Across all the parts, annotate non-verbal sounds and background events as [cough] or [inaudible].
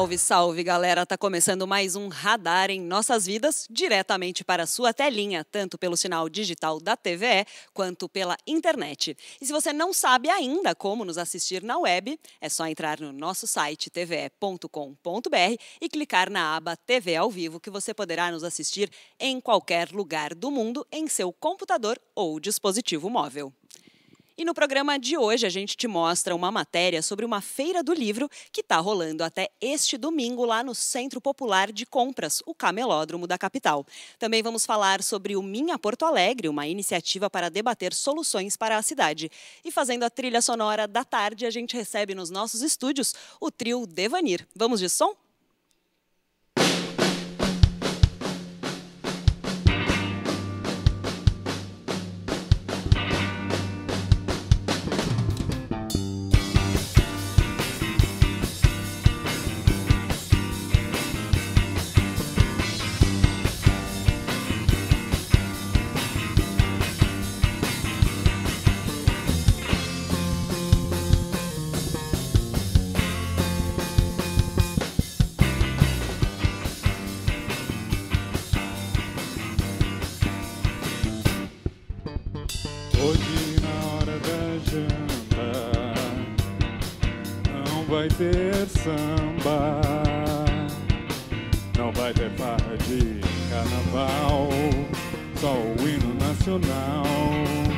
Salve, salve, galera! Tá começando mais um Radar em Nossas Vidas, diretamente para sua telinha, tanto pelo sinal digital da TVE quanto pela internet. E se você não sabe ainda como nos assistir na web, é só entrar no nosso site tve.com.br e clicar na aba TV ao vivo, que você poderá nos assistir em qualquer lugar do mundo em seu computador ou dispositivo móvel. E no programa de hoje a gente te mostra uma matéria sobre uma feira do livro que está rolando até este domingo lá no Centro Popular de Compras, o Camelódromo da capital. Também vamos falar sobre o Minha Porto Alegre, uma iniciativa para debater soluções para a cidade. E fazendo a trilha sonora da tarde, a gente recebe nos nossos estúdios o trio Devanir. Vamos de som? Ter samba, não vai ter farra de carnaval, só o hino nacional.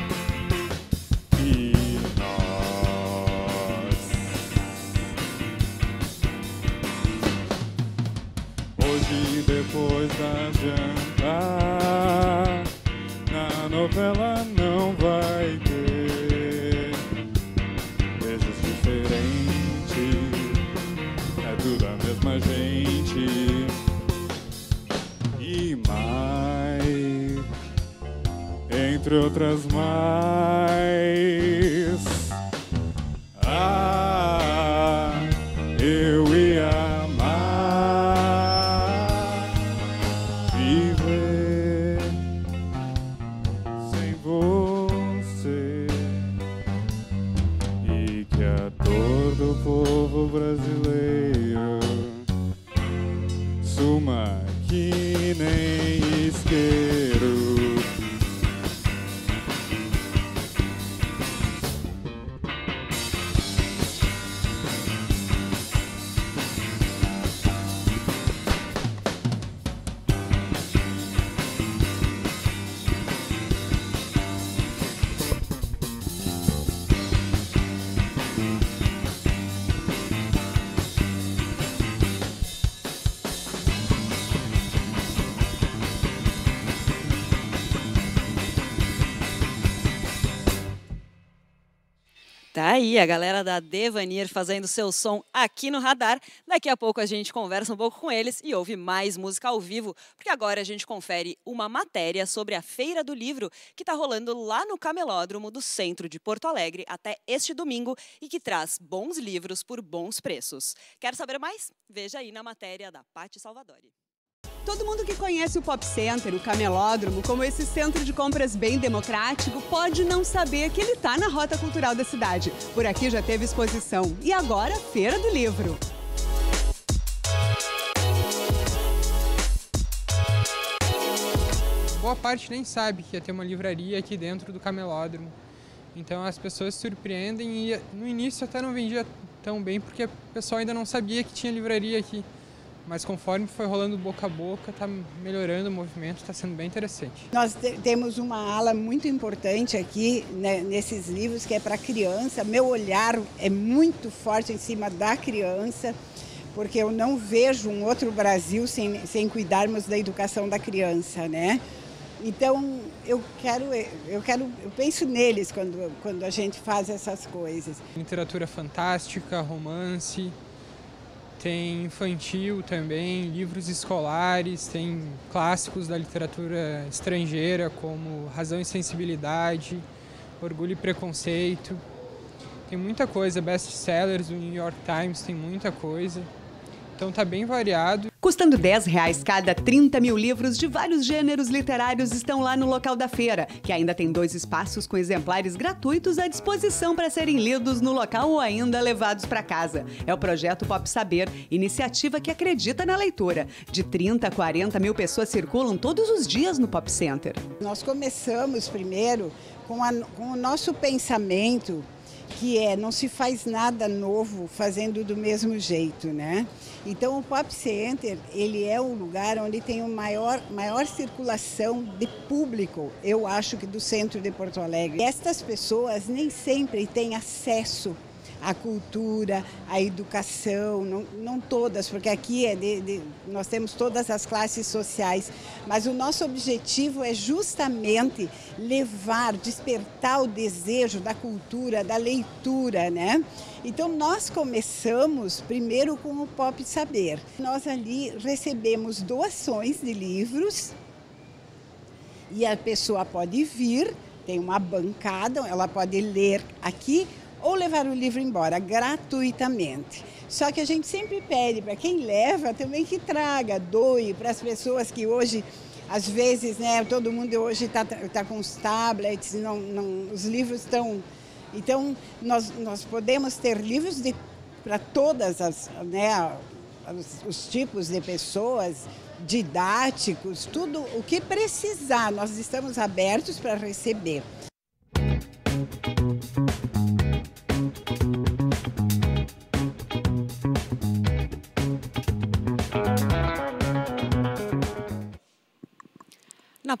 Outras mais Tá aí a galera da Devanir fazendo seu som aqui no radar. Daqui a pouco a gente conversa um pouco com eles e ouve mais música ao vivo, porque agora a gente confere uma matéria sobre a Feira do Livro que está rolando lá no Camelódromo do centro de Porto Alegre até este domingo e que traz bons livros por bons preços. Quer saber mais? Veja aí na matéria da Patti Salvadori. Todo mundo que conhece o Pop Center, o Camelódromo, como esse centro de compras bem democrático, pode não saber que ele está na rota cultural da cidade. Por aqui já teve exposição e agora Feira do Livro. boa parte nem sabe que ia ter uma livraria aqui dentro do camelódromo. Então as pessoas surpreendem e no início até não vendia tão bem porque o pessoal ainda não sabia que tinha livraria aqui. Mas conforme foi rolando boca a boca, está melhorando o movimento, está sendo bem interessante. Nós te- temos uma ala muito importante aqui né, nesses livros que é para criança. Meu olhar é muito forte em cima da criança, porque eu não vejo um outro Brasil sem, sem cuidarmos da educação da criança, né? Então eu quero, eu quero, eu penso neles quando, quando a gente faz essas coisas. Literatura fantástica, romance, tem infantil também, livros escolares, tem clássicos da literatura estrangeira como Razão e Sensibilidade, Orgulho e Preconceito. Tem muita coisa, best-sellers, o New York Times tem muita coisa. Então tá bem variado. Custando 10 reais cada, 30 mil livros de vários gêneros literários estão lá no local da feira, que ainda tem dois espaços com exemplares gratuitos à disposição para serem lidos no local ou ainda levados para casa. É o projeto Pop Saber, iniciativa que acredita na leitura. De 30 a 40 mil pessoas circulam todos os dias no Pop Center. Nós começamos primeiro com, a, com o nosso pensamento que é não se faz nada novo fazendo do mesmo jeito, né? Então o Pop Center ele é o lugar onde tem a maior maior circulação de público, eu acho que do centro de Porto Alegre. Estas pessoas nem sempre têm acesso a cultura, a educação, não, não todas, porque aqui é de, de, nós temos todas as classes sociais, mas o nosso objetivo é justamente levar, despertar o desejo da cultura, da leitura, né? Então nós começamos primeiro com o Pop Saber. Nós ali recebemos doações de livros e a pessoa pode vir, tem uma bancada, ela pode ler aqui ou levar o livro embora gratuitamente. Só que a gente sempre pede para quem leva também que traga, doe para as pessoas que hoje, às vezes, né, todo mundo hoje está tá com os tablets, não, não, os livros estão. Então, nós, nós podemos ter livros para todas as, né, os, os tipos de pessoas, didáticos, tudo o que precisar, nós estamos abertos para receber.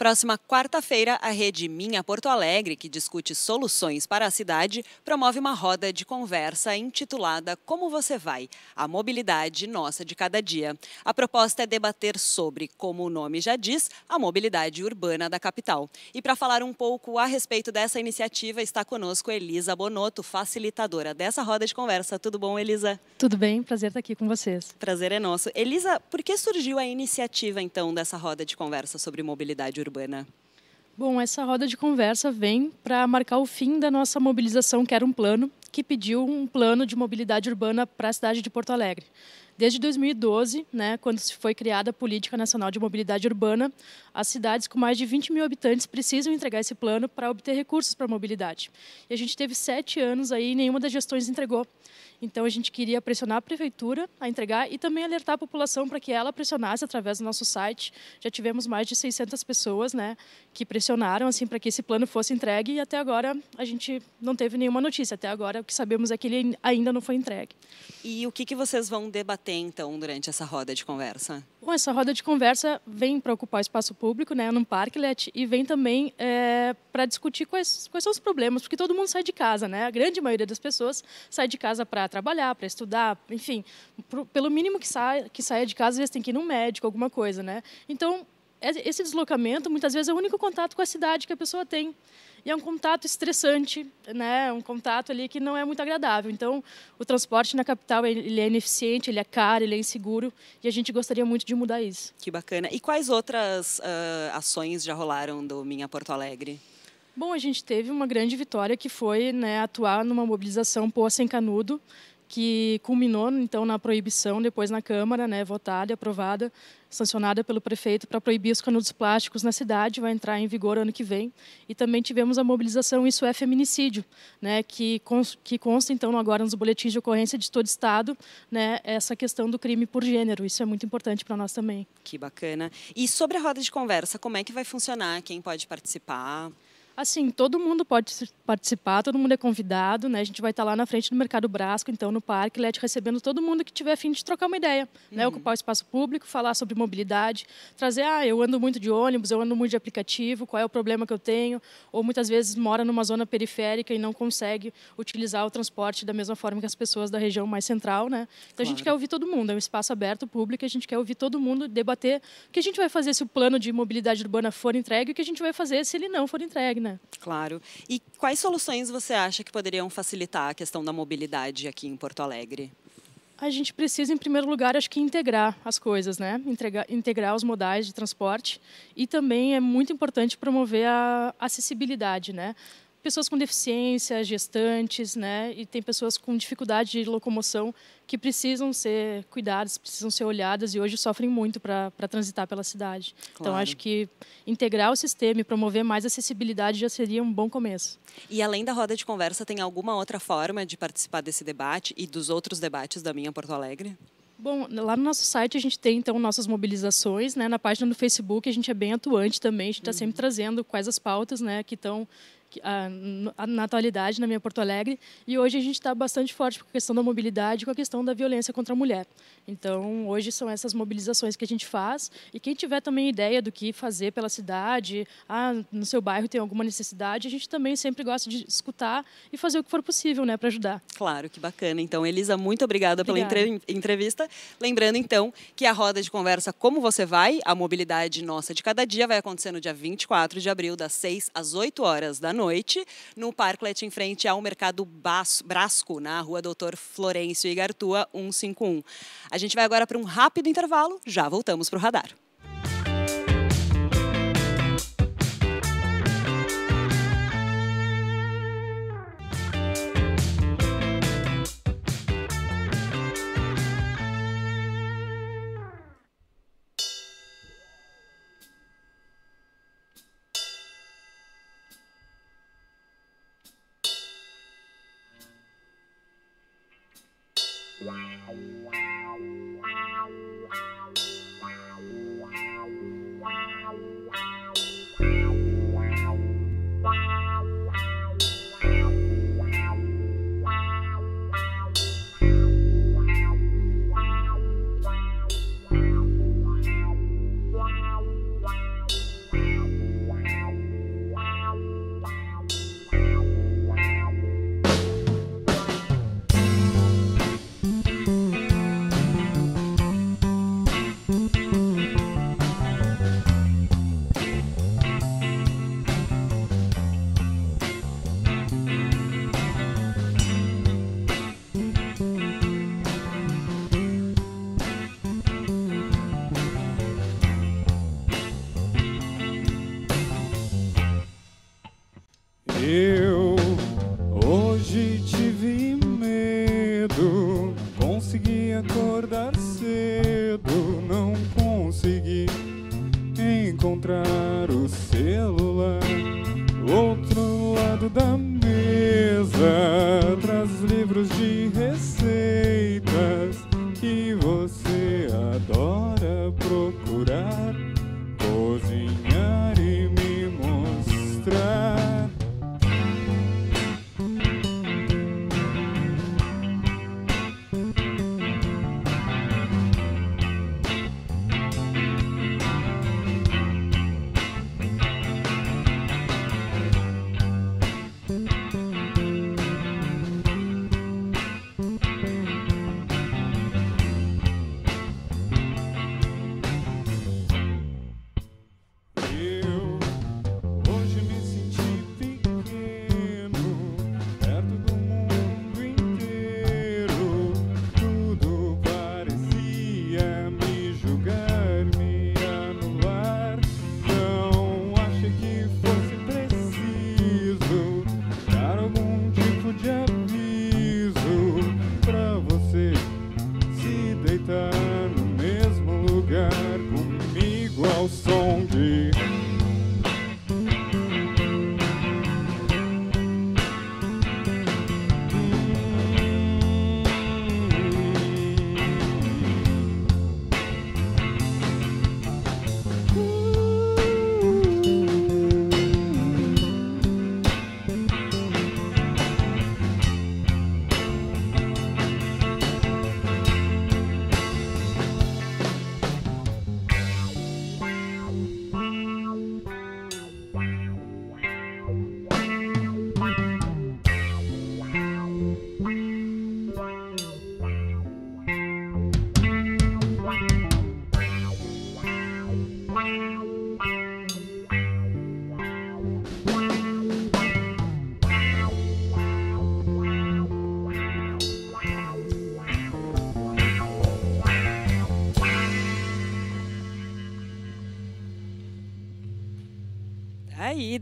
Próxima quarta-feira, a rede Minha Porto Alegre, que discute soluções para a cidade, promove uma roda de conversa intitulada Como Você Vai? A mobilidade nossa de cada dia. A proposta é debater sobre, como o nome já diz, a mobilidade urbana da capital. E para falar um pouco a respeito dessa iniciativa, está conosco Elisa Bonotto, facilitadora dessa roda de conversa. Tudo bom, Elisa? Tudo bem, prazer estar aqui com vocês. Prazer é nosso. Elisa, por que surgiu a iniciativa, então, dessa roda de conversa sobre mobilidade urbana? Bom, essa roda de conversa vem para marcar o fim da nossa mobilização, que era um plano, que pediu um plano de mobilidade urbana para a cidade de Porto Alegre. Desde 2012, né, quando se foi criada a Política Nacional de Mobilidade Urbana, as cidades com mais de 20 mil habitantes precisam entregar esse plano para obter recursos para a mobilidade. E a gente teve sete anos aí e nenhuma das gestões entregou. Então a gente queria pressionar a prefeitura a entregar e também alertar a população para que ela pressionasse através do nosso site. Já tivemos mais de 600 pessoas, né, que pressionaram assim para que esse plano fosse entregue e até agora a gente não teve nenhuma notícia. Até agora o que sabemos é que ele ainda não foi entregue. E o que que vocês vão debater então durante essa roda de conversa? Bom, essa roda de conversa vem para ocupar espaço público, né, no parklet, e vem também é, para discutir quais, quais são os problemas, porque todo mundo sai de casa, né? A grande maioria das pessoas sai de casa para trabalhar, para estudar, enfim, pro, pelo mínimo que saia, que saia de casa, às vezes tem que ir num médico, alguma coisa, né? Então, esse deslocamento, muitas vezes, é o único contato com a cidade que a pessoa tem. E é um contato estressante, né? um contato ali que não é muito agradável. Então, o transporte na capital ele é ineficiente, ele é caro, ele é inseguro e a gente gostaria muito de mudar isso. Que bacana. E quais outras uh, ações já rolaram do Minha Porto Alegre? Bom, a gente teve uma grande vitória que foi né, atuar numa mobilização Poa Sem Canudo, que culminou então na proibição depois na Câmara, né, votada aprovada, sancionada pelo prefeito para proibir os canudos plásticos na cidade, vai entrar em vigor ano que vem. E também tivemos a mobilização Isso é Feminicídio, né, que, que consta então agora nos boletins de ocorrência de todo estado, né, essa questão do crime por gênero. Isso é muito importante para nós também. Que bacana. E sobre a roda de conversa, como é que vai funcionar? Quem pode participar? Assim, todo mundo pode participar, todo mundo é convidado, né? A gente vai estar lá na frente do Mercado Brasco, então no Parque LED, recebendo todo mundo que tiver afim de trocar uma ideia, né? uhum. né? Ocupar o espaço público, falar sobre mobilidade, trazer, ah, eu ando muito de ônibus, eu ando muito de aplicativo, qual é o problema que eu tenho, ou muitas vezes mora numa zona periférica e não consegue utilizar o transporte da mesma forma que as pessoas da região mais central, né? Então claro. a gente quer ouvir todo mundo, é um espaço aberto, público, a gente quer ouvir todo mundo, debater o que a gente vai fazer se o plano de mobilidade urbana for entregue e o que a gente vai fazer se ele não for entregue, né? Claro. E quais soluções você acha que poderiam facilitar a questão da mobilidade aqui em Porto Alegre? A gente precisa, em primeiro lugar, acho que integrar as coisas, né? Integrar, integrar os modais de transporte e também é muito importante promover a acessibilidade, né? Pessoas com deficiência, gestantes, né? E tem pessoas com dificuldade de locomoção que precisam ser cuidadas, precisam ser olhadas e hoje sofrem muito para transitar pela cidade. Então, Claro. Então, acho que integrar o sistema e promover mais acessibilidade já seria um bom começo. E além da roda de conversa, tem alguma outra forma de participar desse debate e dos outros debates da Minha Porto Alegre? Bom, lá no nosso site a gente tem então nossas mobilizações, né? Na página do Facebook a gente é bem atuante também, a gente está sempre trazendo quais as pautas, né, que estão ah, na atualidade na minha Porto Alegre e hoje a gente está bastante forte com a questão da mobilidade e com a questão da violência contra a mulher. Então hoje são essas mobilizações que a gente faz e quem tiver também ideia do que fazer pela cidade, ah, no seu bairro tem alguma necessidade, a gente também sempre gosta de escutar e fazer o que for possível, né, para ajudar. Claro, que bacana. Então, Elisa, muito obrigada, pela entre- entrevista. Lembrando, então, que a roda de conversa Como Você Vai, a mobilidade nossa de cada dia, vai acontecer no dia 24 de abril, das 6 às 8 horas da noite, no Parklet, em frente ao Mercado Brasco, na rua Doutor Florencio Igartua, 151. A gente vai agora para um rápido intervalo, já voltamos para o radar.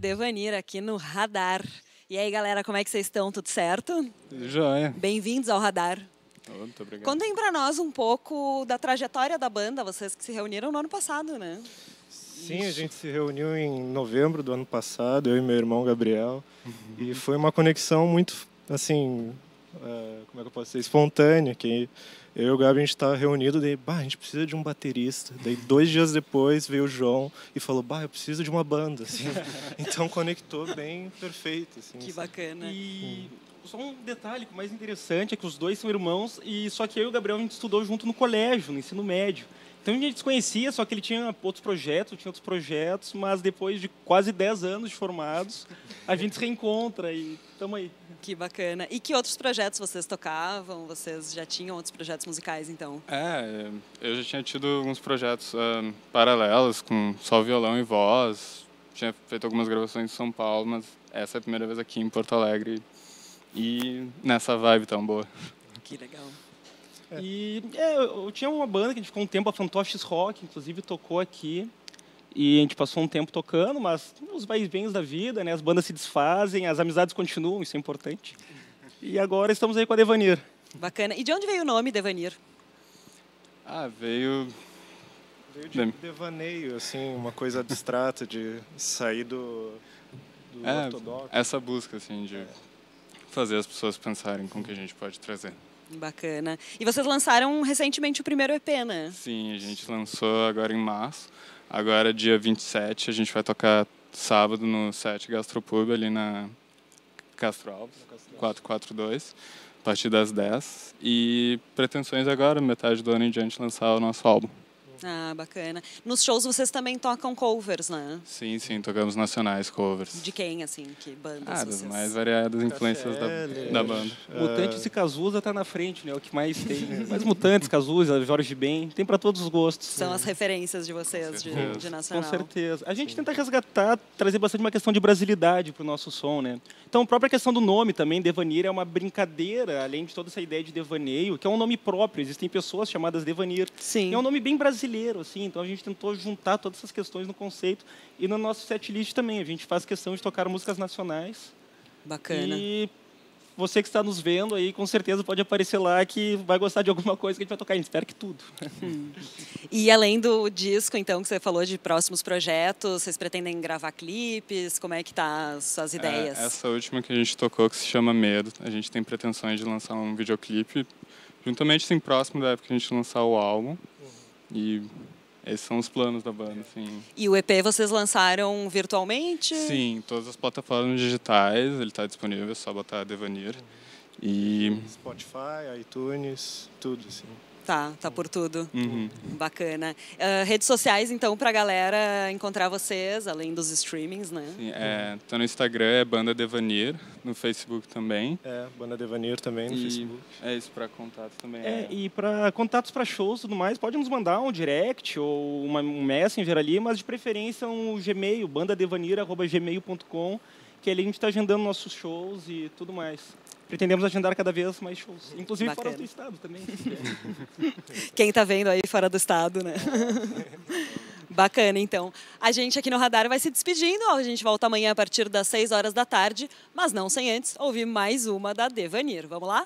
Devanir, aqui no Radar. E aí, galera, como é que vocês estão? Tudo certo? Joia. Bem-vindos ao Radar. Muito obrigado. Contem pra nós um pouco da trajetória da banda, vocês que se reuniram no ano passado, né? Sim, a gente se reuniu em novembro do ano passado, eu e meu irmão Gabriel, e foi uma conexão muito, assim, eh, como é que eu posso dizer, espontânea, que eu e o Gabi, a gente estava reunido, daí, bah, a gente precisa de um baterista. Daí, dois dias depois, veio o João e falou, bah, eu preciso de uma banda, assim. [laughs] Então, conectou bem perfeito, assim. Que bacana. E só um detalhe o mais interessante é que os dois são irmãos e só que eu e o Gabriel a gente estudou junto no colégio, no ensino médio. Então a gente se conhecia, só que ele tinha outros projetos, tinha outros projetos, mas depois de quase 10 anos de formados, a gente se reencontra e estamos aí. Que bacana. E que outros projetos vocês tocavam? Vocês já tinham outros projetos musicais, então? É, eu já tinha tido alguns projetos ah, paralelos com só violão e voz. Tinha feito algumas gravações em São Paulo, mas essa é a primeira vez aqui em Porto Alegre e nessa vibe tão boa. Que legal. E é, eu tinha uma banda que a gente ficou um tempo, a Fantoches Rock, inclusive tocou aqui. E a gente passou um tempo tocando, mas os vai e vens da vida, né? As bandas se desfazem, as amizades continuam, isso é importante. E agora estamos aí com a Devanir. Bacana. E de onde veio o nome Devanir? Ah, veio Veio de devaneio, assim, uma coisa abstrata de sair do, do é, ortodoxo. essa busca assim de fazer as pessoas pensarem com o que a gente pode trazer. Bacana. E vocês lançaram recentemente o primeiro EP, né? Sim, a gente lançou agora em março. Agora, dia 27, a gente vai tocar sábado no Sete Gastropub, ali na Castro Alves, 442, a partir das 10. E pretensões agora, metade do ano em diante, lançar o nosso álbum. Ah, bacana. Nos shows vocês também tocam covers, né? Sim, sim, tocamos nacionais, covers. De quem, assim? Que bandas Ah, das vocês... mais variadas influências da, da banda. Mutantes e Cazuza tá na frente, né? O que mais tem. [laughs] Mas Mutantes, Cazuza, Jorge Ben, tem para todos os gostos. São as referências de vocês, de, de Com nacional. certeza. A gente tenta resgatar, trazer bastante uma questão de brasilidade para o nosso som, né? Então, a própria questão do nome também, Devanir, é uma brincadeira, além de toda essa ideia de devaneio, que é um nome próprio. Existem pessoas chamadas Devanir. Sim. E é um nome bem brasileiro, assim. Então, a gente tentou juntar todas essas questões no conceito. E no nosso setlist também, a gente faz questão de tocar músicas nacionais. Bacana. E você que está nos vendo aí, com certeza pode aparecer lá que vai gostar de alguma coisa que a gente vai tocar. A gente espera que tudo. [laughs] E além do disco, então, que você falou de próximos projetos, vocês pretendem gravar clipes? Como é que tá as suas ideias? É, essa última que a gente tocou, que se chama Medo, a gente tem pretensões de lançar um videoclipe, juntamente, assim, próximo da época que a gente lançar o álbum. E esses são os planos da banda, assim. E o EP vocês lançaram virtualmente? Sim, em todas as plataformas digitais, ele está disponível, é só botar Devanir. E... Spotify, iTunes, tudo, assim. Tá, tá por tudo. Uhum. Bacana. Ah, redes sociais, então, pra galera encontrar vocês, além dos streamings, né? Sim, é, tá no Instagram, é Banda Devanir, no Facebook também. É, Banda Devanir também no E Facebook. é isso para contato também. É, e para contatos para shows e tudo mais, pode nos mandar um direct ou uma, um messenger ali, mas de preferência um Gmail, bandadevanir.gmail.com, que ali a gente está agendando nossos shows e tudo mais. Pretendemos agendar cada vez mais shows, inclusive fora Bacana. do estado também. [laughs] Quem tá vendo aí fora do estado, né? [laughs] Bacana, então. A gente aqui no Radar vai se despedindo. A gente volta amanhã a partir das 6 horas da tarde, mas não sem antes ouvir mais uma da Devanir. Vamos lá?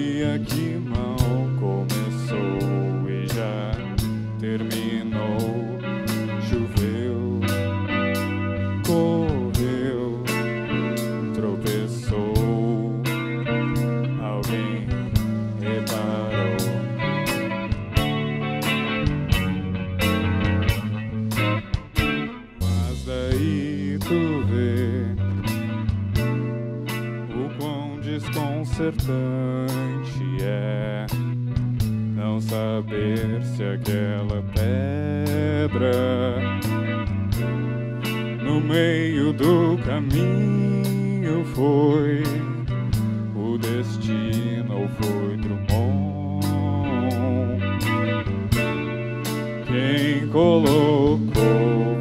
Dia que mal começou e já terminou. Choveu, correu, tropeçou. Alguém reparou. Mas daí tu vê o desconcertante saber se aquela pedra no meio do caminho foi o destino ou foi Drummond. Quem colocou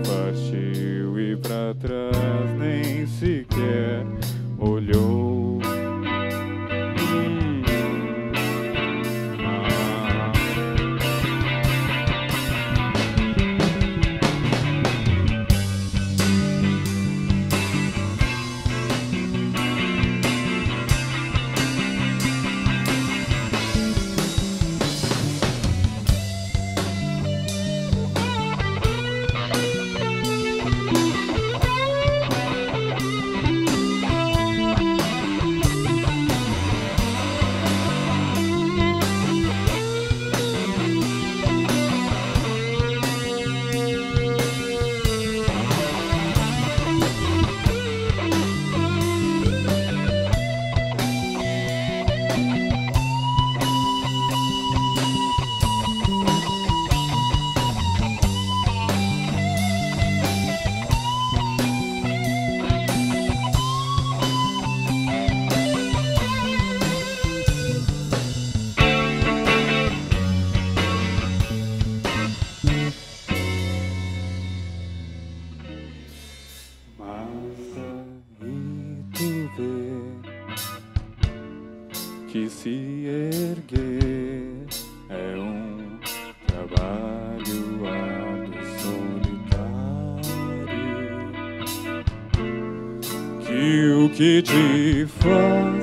partiu e pra trás nem sequer se erguer. É um trabalho árduo solitário que o que te faz